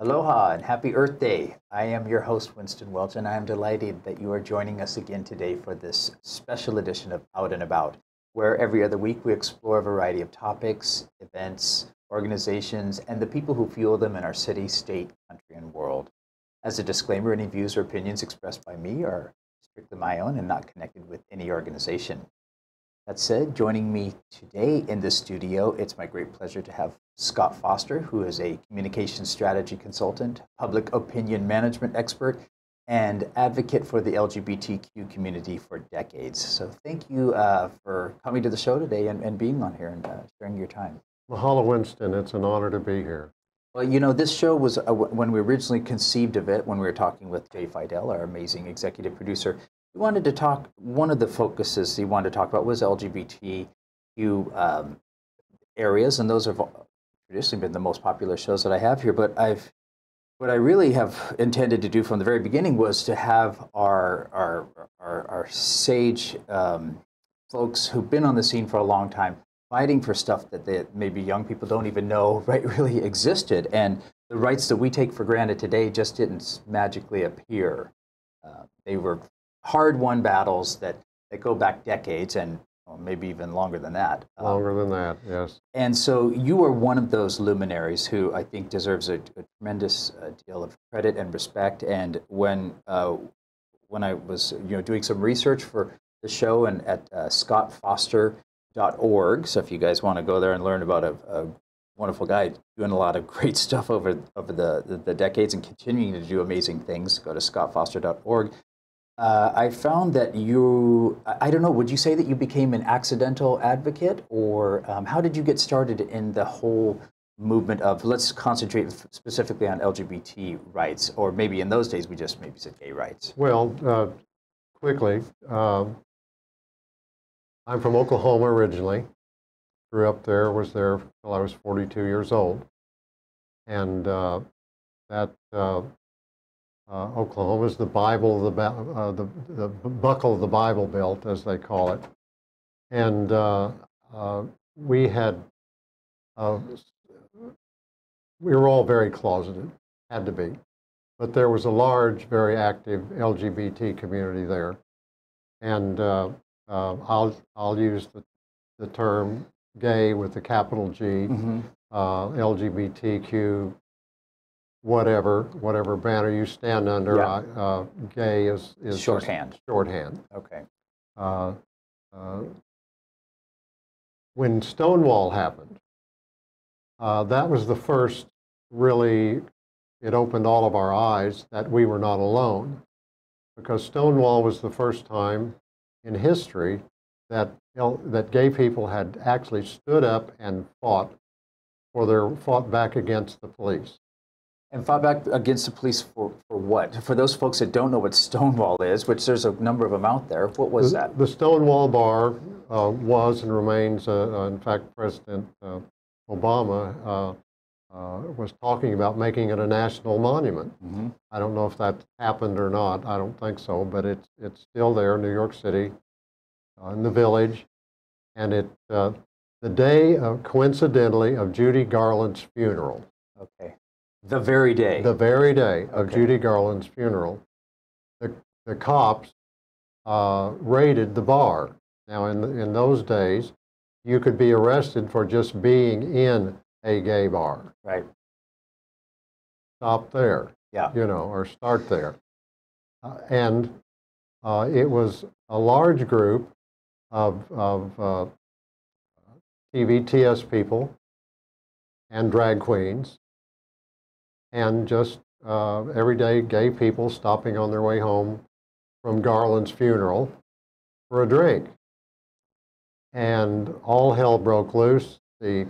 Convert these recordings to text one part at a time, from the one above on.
Aloha and happy Earth Day. I am your host, Winston Welch, and I am delighted that you are joining us again today for this special edition of Out and About, where every other week we explore a variety of topics, events, organizations, and the people who fuel them in our city, state, country, and world. As a disclaimer, any views or opinions expressed by me are strictly my own and not connected with any organization. That said, joining me today in the studio, it's my great pleasure to have Scott Foster, who is a communication strategy consultant, public opinion management expert, and advocate for the LGBTQ community for decades. So thank you uh, for coming to the show today and, and being on here and uh, sharing your time. Mahalo Winston, it's an honor to be here. Well, you know, this show was, uh, when we originally conceived of it, when we were talking with Jay Fidel, our amazing executive producer, he wanted to talk, one of the focuses he wanted to talk about was LGBTQ um, areas, and those have traditionally been the most popular shows that I have here. But I've, what I really have intended to do from the very beginning was to have our, our, our, our sage um, folks who've been on the scene for a long time fighting for stuff that they, maybe young people don't even know right really existed and the rights that we take for granted today just didn't magically appear uh, they were hard-won battles that, that go back decades and maybe even longer than that. Um, longer than that, yes. And so you are one of those luminaries who I think deserves a, a tremendous uh, deal of credit and respect. And when uh, when I was you know doing some research for the show and at uh, scottfoster.org, so if you guys want to go there and learn about a, a wonderful guy doing a lot of great stuff over over the, the, the decades and continuing to do amazing things, go to scottfoster.org uh, I found that you, I don't know, would you say that you became an accidental advocate or um, how did you get started in the whole movement of, let's concentrate specifically on LGBT rights, or maybe in those days we just maybe said gay rights? Well, uh, quickly, um, I'm from Oklahoma originally. Grew up there, was there until I was 42 years old. And uh, that uh, Oklahoma is the Bible, the, uh, the, the buckle of the Bible Belt, as they call it. And uh, uh we had, uh, we were all very closeted, had to be. But there was a large, very active LGBT community there. And uh, I'll, I'll use the, the term gay with the capital G, mm -hmm. LGBTQ whatever, whatever banner you stand under. Yeah. Uh, gay is, is shorthand. Shorthand. Okay. Uh, uh, when Stonewall happened, uh, that was the first really, it opened all of our eyes that we were not alone. Because Stonewall was the first time in history that, that gay people had actually stood up and fought for their, fought back against the police. And fought back against the police for, for what? For those folks that don't know what Stonewall is, which there's a number of them out there, what was the, that? The Stonewall Bar uh, was and remains, uh, uh, in fact, President uh, Obama uh, uh, was talking about making it a national monument. Mm -hmm. I don't know if that happened or not. I don't think so, but it's, it's still there, in New York City, in the village. And it, the day, of, coincidentally, of Judy Garland's funeral. Okay. The very day. The very day of okay. Judy Garland's funeral, the, the cops uh, raided the bar. Now, in, in those days, you could be arrested for just being in a gay bar. Right. Stop there. Yeah. You know, or start there. Uh, and uh, it was a large group of, of uh, TV TS people and drag queens and just uh, everyday gay people stopping on their way home from Garland's funeral for a drink. And all hell broke loose. The,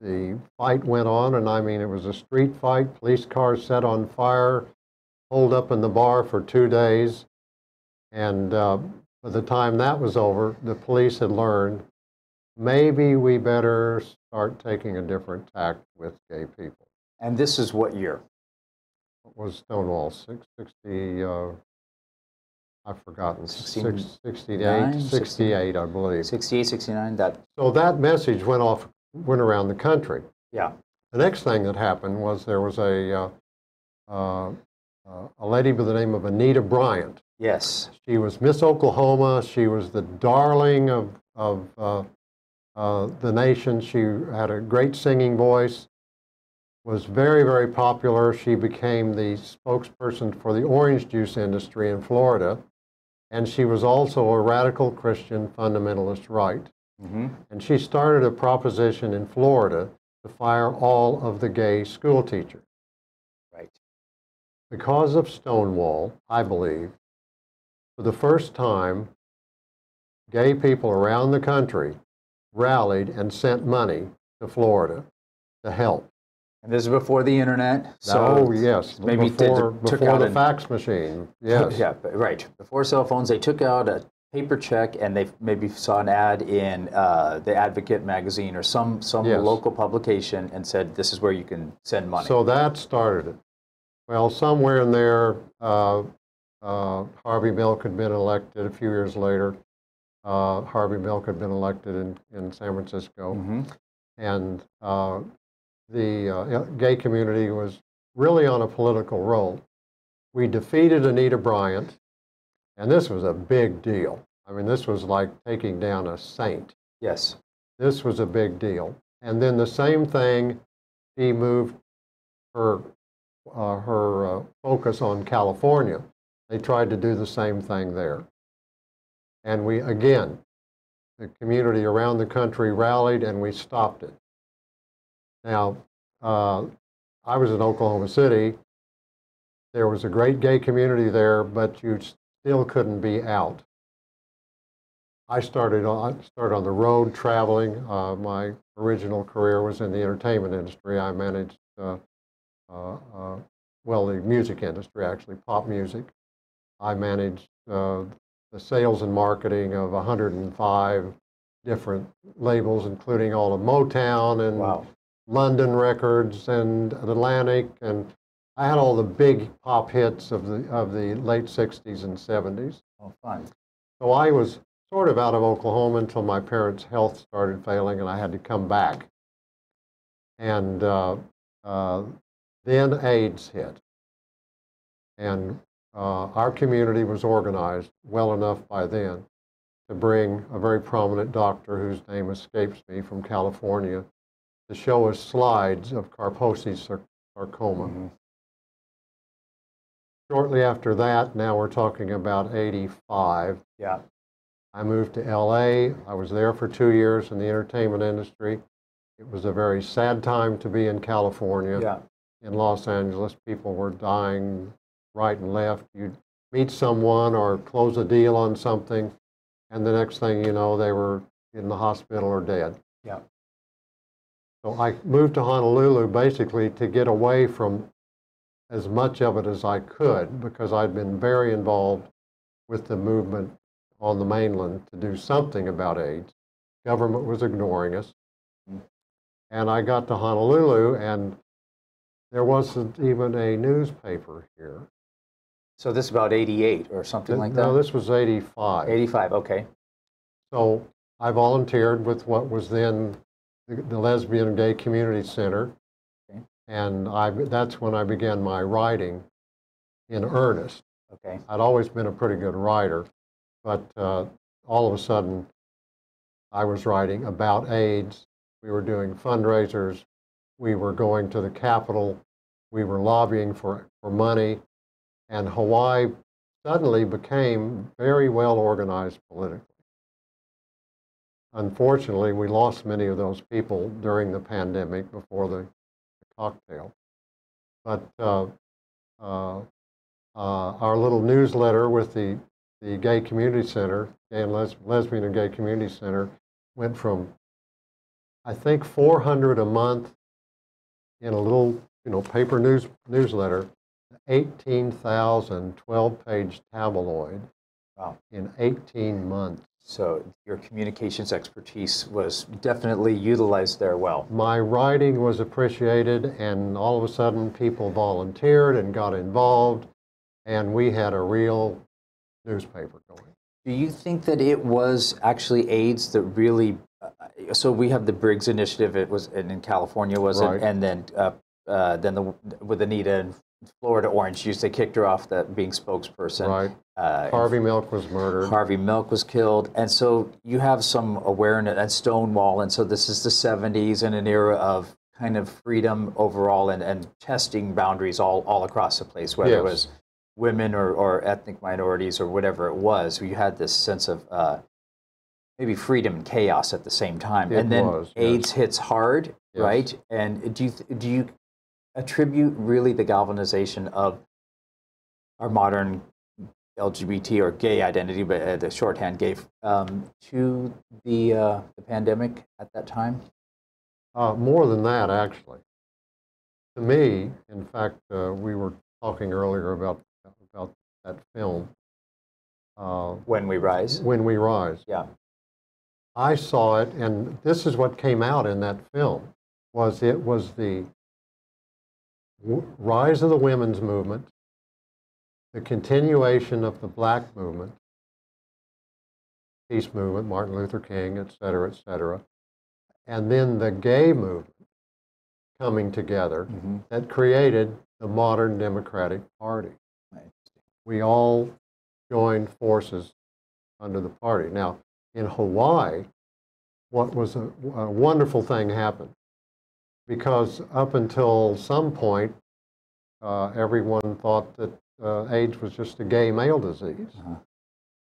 the fight went on, and I mean, it was a street fight. Police cars set on fire, holed up in the bar for two days. And uh, by the time that was over, the police had learned maybe we better start taking a different tact with gay people. And this is what year? What was Stonewall? 660, uh, I've forgotten. 68, 68, I believe. 68, 69, that. So that message went off, went around the country. Yeah. The next thing that happened was there was a, uh, uh, uh, a lady by the name of Anita Bryant. Yes. She was Miss Oklahoma. She was the darling of, of uh, uh, the nation. She had a great singing voice, was very, very popular. She became the spokesperson for the orange juice industry in Florida. And she was also a radical Christian fundamentalist right. Mm-hmm. And she started a proposition in Florida to fire all of the gay school teachers. Right. Because of Stonewall, I believe, for the first time, gay people around the country rallied and sent money to Florida to help. And this is before the internet. So oh, yes. maybe did- before, took before out the an- fax machine. Yes. Yeah, right. Before cell phones, they took out a paper check and they maybe saw an ad in uh, the Advocate magazine or some some Yes. local publication and said, "This is where you can send money." So that started it. Well, somewhere in there, uh, uh, Harvey Milk had been elected a few years later. Uh, Harvey Milk had been elected in, in San Francisco. Mhm. And uh, the uh, gay community was really on a political roll. We defeated Anita Bryant, and this was a big deal. I mean, this was like taking down a saint. Yes. This was a big deal. And then the same thing, she moved her, uh, her uh, focus on California. They tried to do the same thing there. And we, again, the community around the country rallied and we stopped it. Now, uh, I was in Oklahoma City. There was a great gay community there, but you still couldn't be out. I started on, started on the road traveling. Uh, my original career was in the entertainment industry. I managed, uh, uh, uh, well, the music industry, actually, pop music. I managed uh, the sales and marketing of 105 different labels, including all of Motown and Wow. London Records and Atlantic, and I had all the big pop hits of the of the late '60s and '70s. Oh, fun. So I was sort of out of Oklahoma until my parents' health started failing, and I had to come back. And uh, uh, then AIDS hit, and uh, our community was organized well enough by then to bring a very prominent doctor whose name escapes me from California to show us slides of Kaposi's sar- sarcoma. Mhm. Shortly after that, now we're talking about 85, Yeah. I moved to LA. I was there for two years in the entertainment industry. It was a very sad time to be in California. Yeah. In Los Angeles, people were dying right and left. You'd meet someone or close a deal on something, and the next thing you know, they were in the hospital or dead. Yeah. So I moved to Honolulu basically to get away from as much of it as I could because I'd been very involved with the movement on the mainland to do something about AIDS. Government was ignoring us. And I got to Honolulu and there wasn't even a newspaper here. So this is about 88 or something like that? no, this was 85. 85, okay. So I volunteered with what was then the, Lesbian and Gay Community Center. Okay. And I, that's when I began my writing in earnest. Okay. I'd always been a pretty good writer, but uh, all of a sudden I was writing about AIDS. We were doing fundraisers. We were going to the Capitol. We were lobbying for, for money. And Hawaii suddenly became very well organized politically. Unfortunately, we lost many of those people during the pandemic before the, cocktail. But uh, uh, uh, our little newsletter with the, the Gay Community Center, Gay and Les- Lesbian and Gay Community Center, went from, I think, 400 a month in a little, you know, paper news newsletter, 18,000 12-page tabloid Wow. in 18 months. So your communications expertise was definitely utilized there well. My writing was appreciated, and all of a sudden, people volunteered and got involved, and we had a real newspaper going. Do you think that it was actually AIDS that really? Uh, so we have the Briggs Initiative. It was in California, was Right. it? And then, uh, uh, then the with Anita in Florida orange juice. They kicked her off that being spokesperson. right. Uh, Harvey Milk was murdered. Harvey Milk was killed, and so you have some awareness and Stonewall, and so this is the '70s and an era of kind of freedom overall and, and testing boundaries all, all across the place, whether it was women or, or ethnic minorities or whatever it was. You had this sense of uh, maybe freedom and chaos at the same time, It and then was, yes. AIDS hits hard, Yes. right? And do you th- do you attribute really the galvanization of our modern LGBT or gay identity, but uh, the shorthand gay, um, to the uh, the pandemic at that time? Uh, more than that, actually. To me, in fact, uh, we were talking earlier about about that film, uh, When we rise, When We Rise. yeah, I saw it, and this is what came out in that film. Was it was the rise of the women's movement, the continuation of the black movement, peace movement, Martin Luther King, et cetera, et cetera, and then the gay movement coming together hmm that created the modern Democratic Party. We all joined forces under the party. Now, in Hawaii, what was a, a wonderful thing happened because up until some point, uh, everyone thought that uh, AIDS was just a gay male disease. Uh-huh.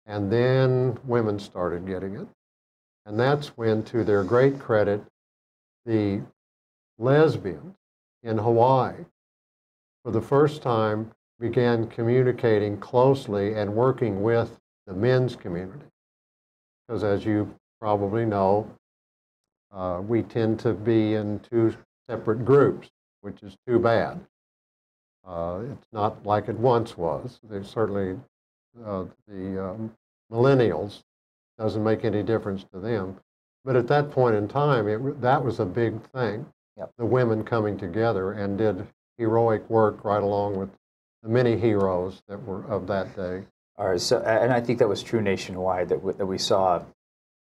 And then women started getting it. And that's when, to their great credit, the lesbians in Hawaii, for the first time, began communicating closely and working with the men's community. Because as you probably know, uh, we tend to be in two separate groups, which is too bad. Uh, it's not like it once was. There's certainly uh, the um, millennials doesn't make any difference to them. But at that point in time, it, that was a big thing. Yep. The women coming together and did heroic work right along with the many heroes that were of that day. All right, so and I think that was true nationwide that we, that we saw,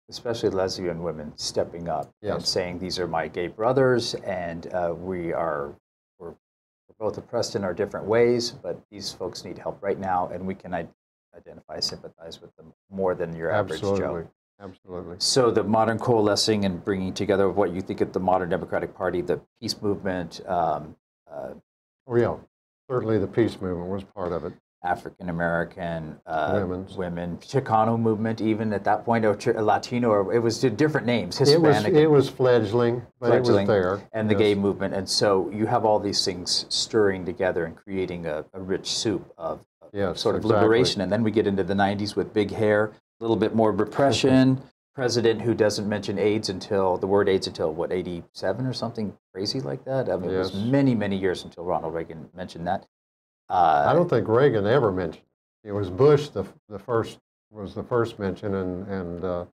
especially lesbian women stepping up and saying these are my gay brothers, and uh, we are we're, we're both oppressed in our different ways, but these folks need help right now, and we can I- identify, sympathize with them more than your average Joe. Absolutely. Absolutely. So the modern coalescing and bringing together of what you think of the modern Democratic Party, the peace movement, um, uh, Oh, yeah. Certainly the peace movement was part of it. African American uh, women, Chicano movement, even at that point, or Ch- Latino, or it was different names, It was, Hispanic, it was fledgling, but Fledgling, it was there. and the yes. gay movement. And so you have all these things stirring together and creating a, a rich soup of, of Yes, sort of exactly. liberation. And then we get into the 90s with big hair, a little bit more repression. President who doesn't mention AIDS until the word AIDS until what 87 or something crazy like that. I mean, it was many many years until Ronald Reagan mentioned that. Uh, I don't think Reagan ever mentioned it. It was Bush the, the first was the first mention, and and uh,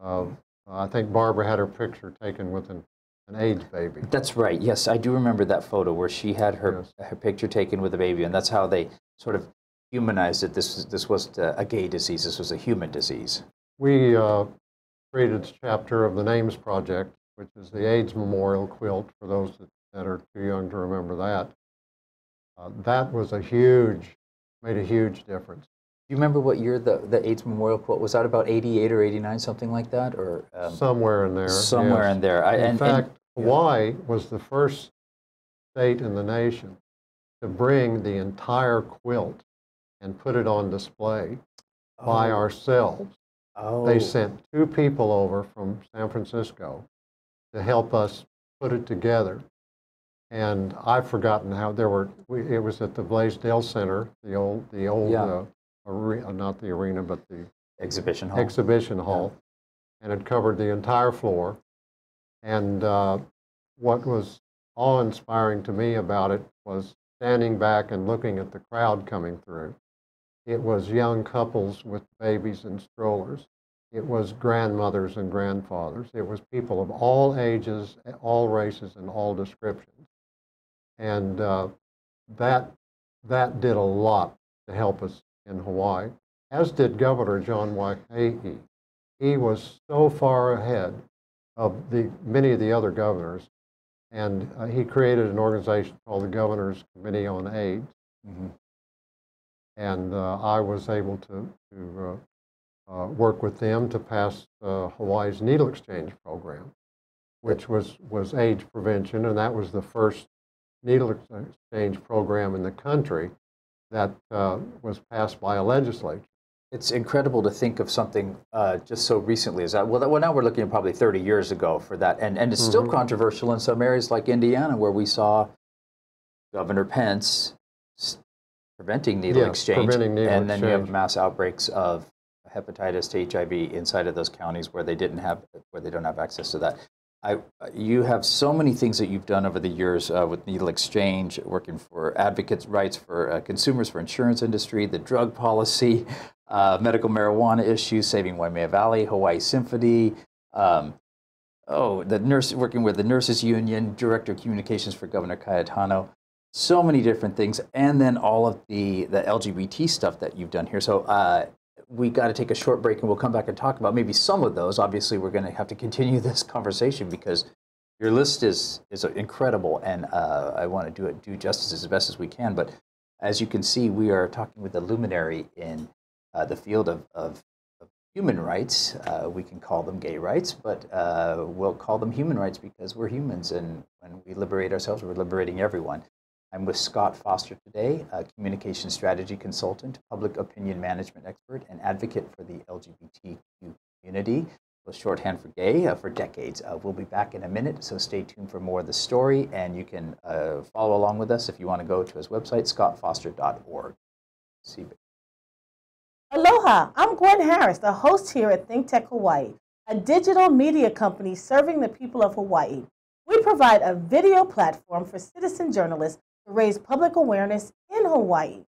uh, I think Barbara had her picture taken with an, an AIDS baby. That's right. Yes, I do remember that photo where she had her her picture taken with a baby, and that's how they sort of humanized it. This this wasn't a, a gay disease. This was a human disease. We uh, created a chapter of the Names Project, which is the AIDS Memorial Quilt for those that, that are too young to remember that. Uh, that was a huge, made a huge difference. Do you remember what year the, the AIDS Memorial quilt was? That about 88 or 89, something like that, or um, Somewhere in there. somewhere yes. in there. I, In and, and- fact, Hawaii was the first state in the nation to bring the entire quilt and put it on display by oh, ourselves. oh, They sent two people over from San Francisco to help us put it together. And I've forgotten how there were. We, it was at the Blaisdell Center, the old, the old, Yeah. uh, arena, not the arena, but the exhibition hall. exhibition hall, and it covered the entire floor. And uh, what was awe-inspiring to me about it was standing back and looking at the crowd coming through. It was young couples with babies and strollers. It was grandmothers and grandfathers. It was people of all ages, all races, and all descriptions. And uh, that that did a lot to help us in Hawaii, as did Governor John Waihee. He was so far ahead of the many of the other governors and uh, he created an organization called the Governor's Committee on AIDS. Mhm. And uh, I was able to, to uh, uh, work with them to pass uh, Hawaii's needle exchange program, which was, was AIDS prevention, and that was the first needle exchange program in the country that uh, was passed by a legislature. It's incredible to think of something uh, just so recently as that. Well, that- well, now we're looking at probably 30 years ago for that, and and it's still Mhm. controversial in some areas like Indiana, where we saw Governor Pence preventing needle Yes, exchange, preventing needle and then you have mass outbreaks of hepatitis to HIV inside of those counties where they didn't have where they don't have access to that. I, you have so many things that you've done over the years uh, with needle exchange, working for advocates' rights for uh, consumers, for insurance industry, the drug policy, uh, medical marijuana issues, saving Waimea Valley, Hawaii Symphony. Um, oh, the nurse working with the nurses union, director of communications for Governor Cayetano. So many different things, and then all of the the LGBT stuff that you've done here. So uh, we got to take a short break, and we'll come back and talk about maybe some of those. Obviously, we're going to have to continue this conversation because your list is is incredible, and uh, I want to do it do justice as best as we can. But as you can see, we are talking with a luminary in uh, the field of, of, of human rights. Uh, we can call them gay rights, but uh, we'll call them human rights because we're humans, and when we liberate ourselves, we're liberating everyone. I'm with Scott Foster today, a communication strategy consultant, public opinion management expert, and advocate for the LGBTQ community, with shorthand for gay, uh, for decades. Uh, we'll be back in a minute, so stay tuned for more of the story, and you can uh, follow along with us if you want to go to his website, scottfoster.org. See Aloha, I'm Gwen Harris, the host here at Think Tech Hawaii, a digital media company serving the people of Hawaii. We provide a video platform for citizen journalists to raise public awareness in Hawaii.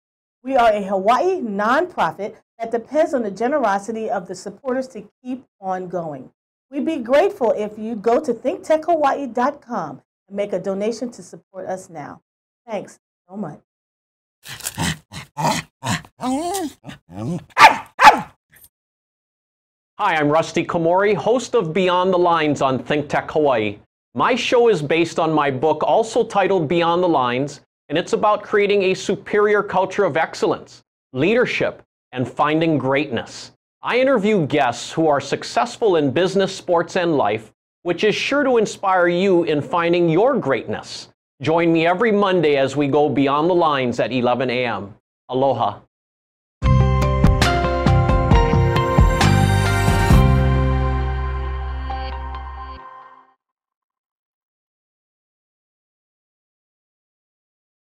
We are a Hawaii nonprofit that depends on the generosity of the supporters to keep on going. We'd be grateful if you go to thinktechhawaii.com and make a donation to support us now. Thanks so much. Hi, I'm Rusty Komori, host of Beyond the Lines on Think Tech Hawaii. My show is based on my book, also titled Beyond the Lines, and it's about creating a superior culture of excellence, leadership, and finding greatness. I interview guests who are successful in business, sports, and life, which is sure to inspire you in finding your greatness. Join me every Monday as we go beyond the lines at 11 a.m. Aloha.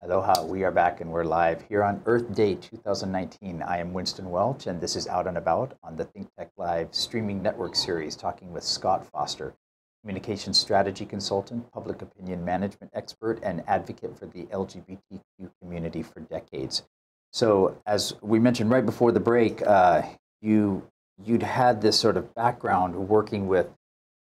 Aloha, we are back and we're live here on Earth Day 2019. I am Winston Welch, and this is Out and About on the Think Tech Live streaming network series, talking with Scott Foster, communication strategy consultant, public opinion management expert, and advocate for the LGBTQ community for decades. So, as we mentioned right before the break, uh, you you'd had this sort of background working with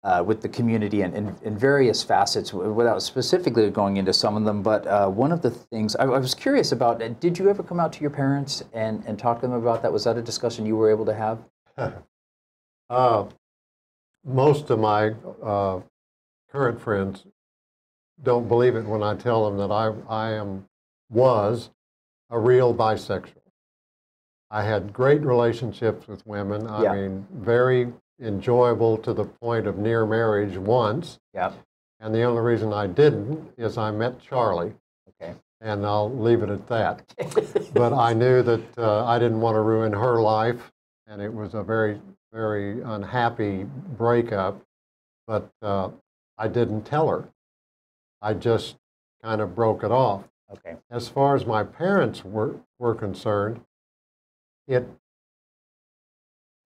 uh, with the community in, in, in various facets without specifically going into some of them. But uh, one of the things I, I was curious about uh, did you ever come out to your parents and, and talk to them about that? Was that a discussion you were able to have? Uh, most of my uh, current friends don't believe it when I tell them that I, I am was a real bisexual. I had great relationships with women. I Yeah. mean, very enjoyable to the point of near marriage once. Yeah. And the only reason I didn't is I met Charlie, Okay. and I'll leave it at that. but I knew that uh, I didn't want to ruin her life, and it was a very, very unhappy breakup. But uh, I didn't tell her. I just kind of broke it off. Okay. As far as my parents were, were concerned, it,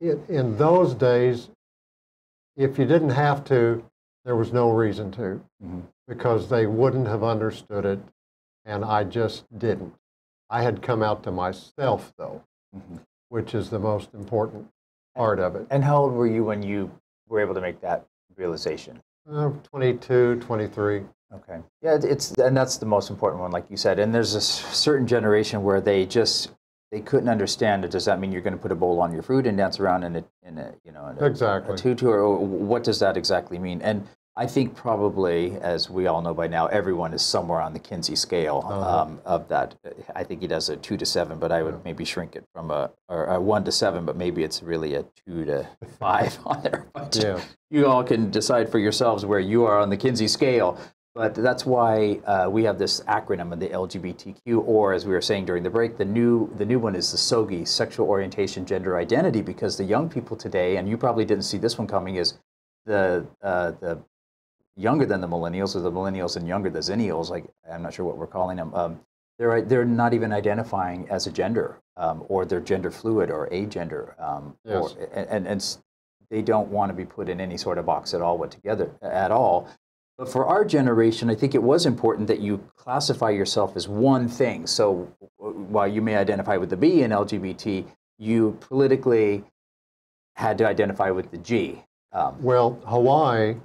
it, in those days, if you didn't have to, there was no reason to Mhm. because they wouldn't have understood it, and I just didn't. I had come out to myself, though, Mhm. which is the most important part of it. And how old were you when you were able to make that realization? Uh, 22, 23. Okay. Yeah, it's and that's the most important one, like you said. And there's a certain generation where they just they couldn't understand. It. Does that mean you're going to put a bowl on your food and dance around in a in a you know in a, Exactly. a tutu, or what does that exactly mean? And I think probably, as we all know by now, everyone is somewhere on the Kinsey scale Uh-huh. um, of that. I think he does a two to seven, but I would Yeah. maybe shrink it from a, or a one to seven, but maybe it's really a two to five on there. But Yeah. you all can decide for yourselves where you are on the Kinsey scale. But that's why uh, we have this acronym of the LGBTQ, or as we were saying during the break, the new the new one is the SOGI, sexual orientation, gender identity, because the young people today, and you probably didn't see this one coming, is the uh, the younger than the millennials, or the millennials and younger the zennials. Like I'm not sure what we're calling them. Um, they're they're not even identifying as a gender, um, or they're gender fluid or agender, um, Yes. or, and, and and they don't want to be put in any sort of box at all, whattogether at all. But for our generation, I think it was important that you classify yourself as one thing. So while you may identify with the B in LGBT, you politically had to identify with the G. Um, Well, Hawaii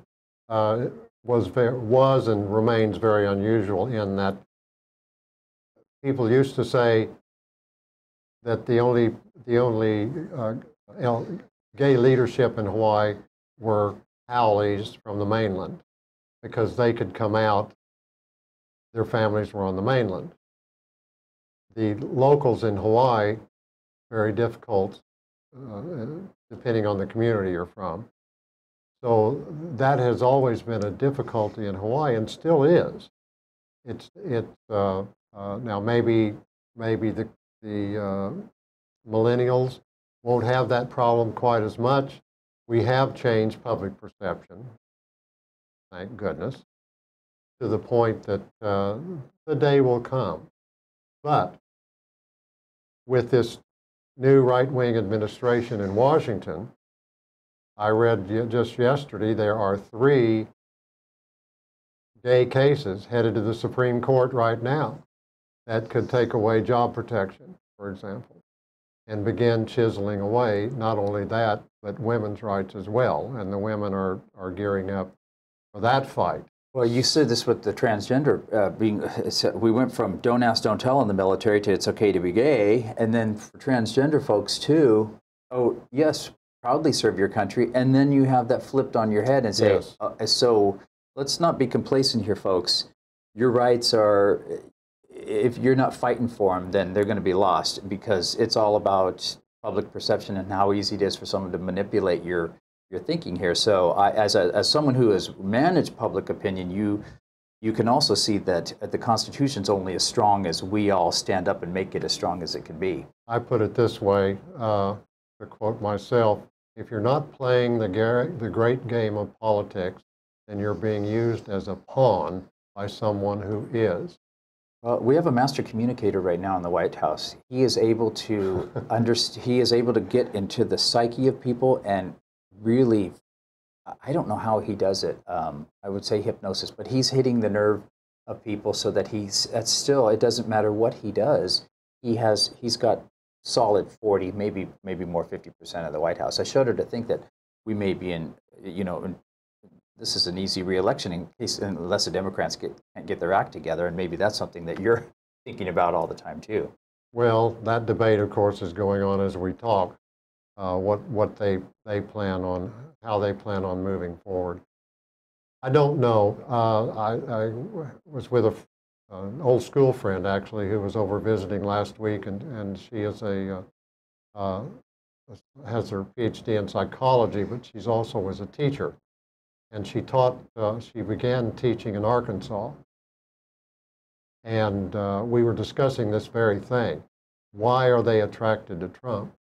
uh, was, very, was and remains very unusual in that people used to say that the only, the only uh, gay leadership in Hawaii were haoles from the mainland because they could come out, their families were on the mainland. The locals in Hawaii, very difficult, uh, depending on the community you're from. So that has always been a difficulty in Hawaii and still is. It's it uh, uh, now maybe maybe the the uh, millennials won't have that problem quite as much. We have changed public perception, thank goodness, to the point that uh, the day will come. But with this new right-wing administration in Washington, I read just yesterday there are three gay cases headed to the Supreme Court right now that could take away job protection, for example, and begin chiseling away not only that, but women's rights as well. And the women are, are gearing up that fight. Well, you said this with the transgender uh, being. uh, We went from don't ask, don't tell in the military to it's okay to be gay, and then for transgender folks too. Oh, yes, proudly serve your country, and then you have that flipped on your head and say, Yes. uh, so let's not be complacent here, folks. Your rights are. If you're not fighting for them, then they're going to be lost because it's all about public perception and how easy it is for someone to manipulate your your thinking here. So, I, as a, as someone who has managed public opinion, you you can also see that the Constitution's only as strong as we all stand up and make it as strong as it can be. I put it this way, uh, to quote myself, if you're not playing the, gar- the great game of politics, then you're being used as a pawn by someone who is. Well, we have a master communicator right now in the White House. He is able to underst- He is able to get into the psyche of people and really. I don't know how he does it. Um, I would say hypnosis, but he's hitting the nerve of people so that he's. That's still. It doesn't matter what he does. He has. He's got solid forty, maybe maybe more, fifty percent of the White House. I shudder to think that we may be in. You know, in, this is an easy reelection in case unless the Democrats get, can't get their act together, and maybe that's something that you're thinking about all the time too. Well, that debate, of course, is going on as we talk. Uh, what what they they plan on, how they plan on moving forward. I don't know. Uh, I, I was with a, an old school friend actually who was over visiting last week, and, and she is a uh, uh, has her PhD in psychology, but she's also was a teacher, and she taught. Uh, she began teaching in Arkansas, and uh, we were discussing this very thing. Why are they attracted to Trump?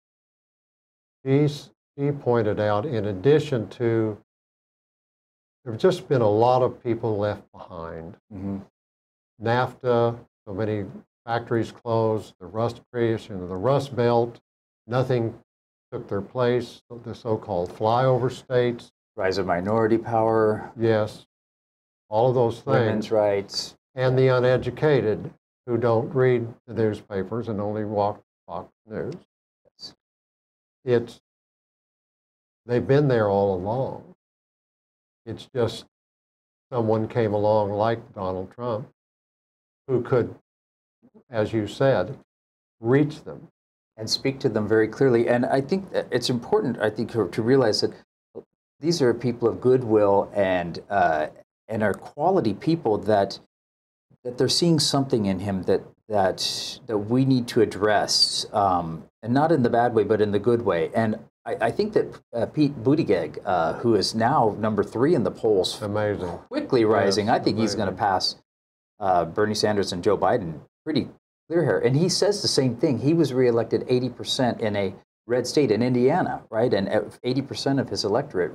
She's, she pointed out, in addition to, there have just been a lot of people left behind. Mm-hmm. NAFTA, so many factories closed, the rust creation of the Rust Belt, nothing took their place, the so-called flyover states, Rise of minority power, yes, all of those things. women's rights. and the uneducated who don't read the newspapers and only watch Fox News. It's they've been there all along. It's just someone came along like Donald Trump who could, as you said, reach them. and speak to them very clearly. And I think it's important, I think, to to realize that these are people of goodwill and uh, and are quality people that that they're seeing something in him that that that we need to address, um, and not in the bad way, but in the good way. And I, I think that uh, Pete Buttigieg, uh, who is now number three in the polls, Amazing. quickly rising. Yes, I think he's going to pass uh, Bernie Sanders and Joe Biden pretty clear here. And he says the same thing. He was reelected 80% in a red state in Indiana, right? And uh, 80% of his electorate,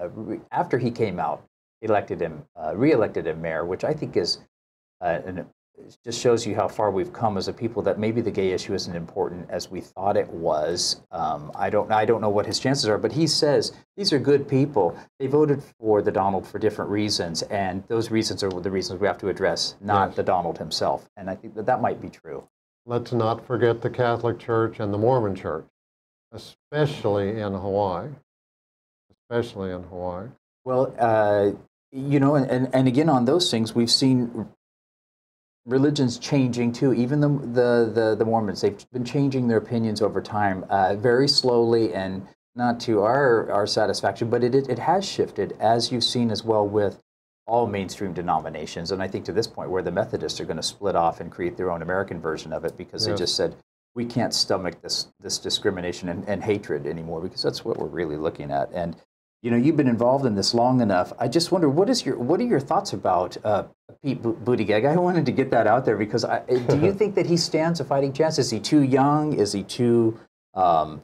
uh, re- after he came out, elected him, uh, reelected him mayor, which I think is, uh, an, it just shows you how far we've come as a people. That maybe the gay issue isn't important as we thought it was. Um, I don't, I don't know what his chances are, but he says these are good people. They voted for the Donald for different reasons, and those reasons are the reasons we have to address, not Yes. the Donald himself. And I think that that might be true. Let's not forget the Catholic Church and the Mormon Church, especially in Hawaii. Especially in Hawaii. Well, uh, you know, and, and, and again, on those things, we've seen religions changing too. Even the, the, the, the Mormons, they've been changing their opinions over time uh, very slowly and not to our, our satisfaction, but it, it, it has shifted, as you've seen as well with all mainstream denominations. And I think to this point, where the Methodists are going to split off and create their own American version of it because Yes. they just said, we can't stomach this, this discrimination and, and hatred anymore because that's what we're really looking at. And you know, you've been involved in this long enough. I just wonder what is your what are your thoughts about uh, Pete Buttigieg? I wanted to get that out there because I, do you think that he stands a fighting chance? Is he too young? Is he too um,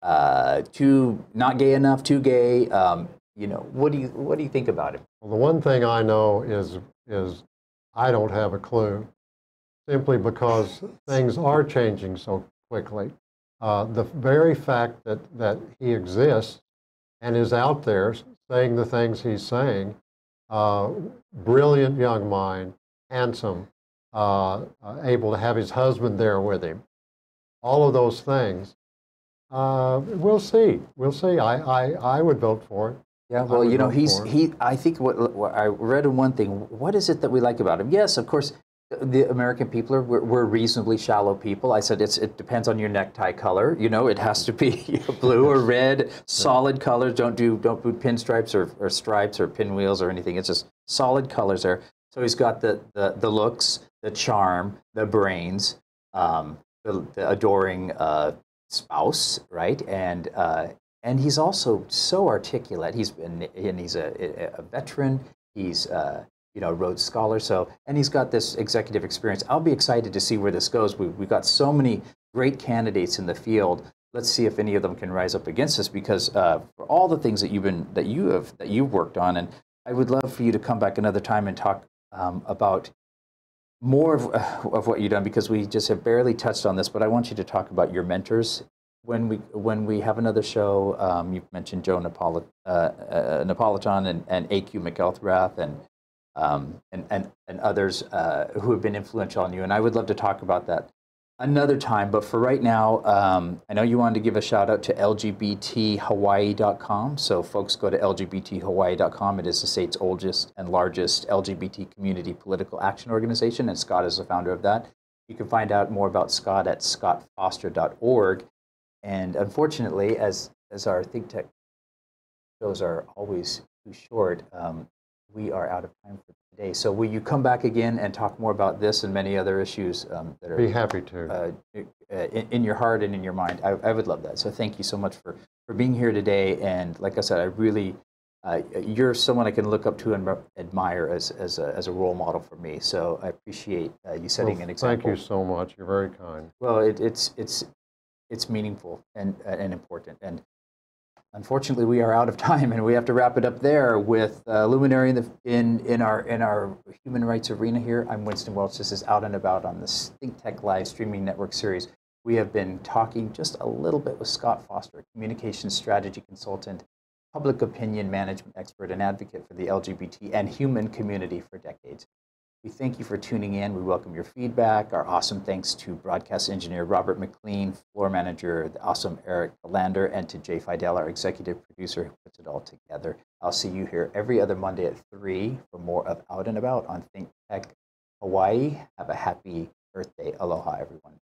uh, too not gay enough? Too gay? Um, you know, what do you what do you think about him? Well, the one thing I know is, is I don't have a clue, simply because things are changing so quickly. Uh, the very fact that, that he exists and is out there saying the things he's saying, uh, brilliant young mind, handsome, uh, uh, able to have his husband there with him, all of those things. Uh, we'll see. We'll see. I, I, I would vote for it. Yeah, well, you know, he's he. I think what, what I read in one thing. What is it that we like about him? Yes, of course, the American people are we're, we're reasonably shallow people. I said it's it depends on your necktie color. You know, it has to be blue or red, solid colors. Don't do don't do pinstripes or, or stripes or pinwheels or anything. It's just solid colors there. So he's got the the, the looks, the charm, the brains, um, the, the adoring uh, spouse, right? And uh, and he's also so articulate. He's been and he's a, a veteran. He's uh, you know Rhodes Scholar. So and he's got this executive experience. I'll be excited to see where this goes. We we've got so many great candidates in the field. Let's see if any of them can rise up against us because uh, for all the things that you've been that you have that you've worked on, and I would love for you to come back another time and talk um, about more of, of what you've done because we just have barely touched on this, but I want you to talk about your mentors. When we when we have another show, um, you've mentioned Joe Napoli, uh, uh, Napolitan and, and AQ McElrath and, um, and and and others uh, who have been influential on you, and I would love to talk about that another time. But for right now, um, I know you wanted to give a shout out to LGBTHawaii.com. So folks go to LGBTHawaii.com. It is the state's oldest and largest LGBT community political action organization, and Scott is the founder of that. You can find out more about Scott at scottfoster.org. And unfortunately, as as our Think Tech shows are always too short, um, we are out of time for today. So will you come back again and talk more about this and many other issues um, that are Be happy to. uh, uh, in, in your heart and in your mind. I, I would love that. So thank you so much for, for being here today. And like I said, I really, uh, you're someone I can look up to and admire as, as, a, as a role model for me. So I appreciate uh, you setting Well, an example. Thank you so much. You're very kind. Well, it, it's, it's, it's meaningful and, and important. And unfortunately, we are out of time, and we have to wrap it up there with uh, luminary in, the, in, in, our, in our human rights arena here. I'm Winston Welch. This is Out and About on the Think Tech Live streaming network series. We have been talking just a little bit with Scott Foster, communications strategy consultant, public opinion management expert, and advocate for the LGBT and human community for decades. We thank you for tuning in. We welcome your feedback. Our awesome thanks to broadcast engineer Robert McLean, floor manager, the awesome Eric Lander, and to Jay Fidell, our executive producer who puts it all together. I'll see you here every other Monday at 3 for more of Out and About on Think Tech Hawaii. Have a happy birthday. Aloha, everyone.